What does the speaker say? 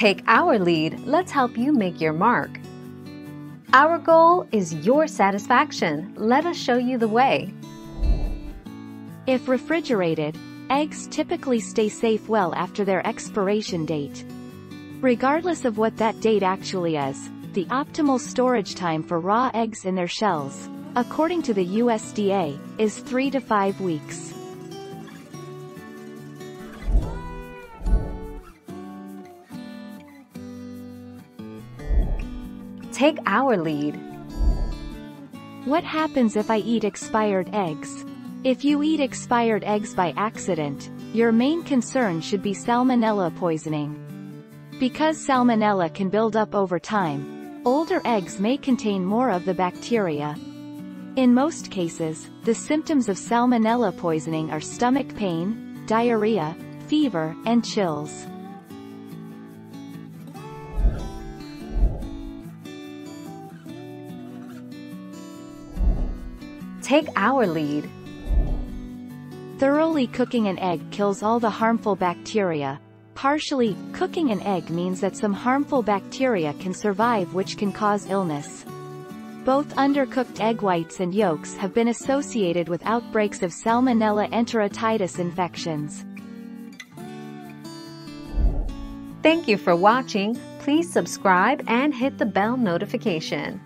Take our lead, let's help you make your mark. Our goal is your satisfaction. Let us show you the way. If refrigerated, eggs typically stay safe well after their expiration date. Regardless of what that date actually is, the optimal storage time for raw eggs in their shells, according to the USDA, is 3 to 5 weeks. Take our lead. What happens if I eat expired eggs? If you eat expired eggs by accident, your main concern should be salmonella poisoning. Because salmonella can build up over time, older eggs may contain more of the bacteria. In most cases, the symptoms of salmonella poisoning are stomach pain, diarrhea, fever, and chills. Take our lead. Thoroughly cooking an egg kills all the harmful bacteria. Partially, cooking an egg means that some harmful bacteria can survive which can cause illness. Both undercooked egg whites and yolks have been associated with outbreaks of Salmonella Enteritidis infections. Thank you for watching. Please subscribe and hit the bell notification.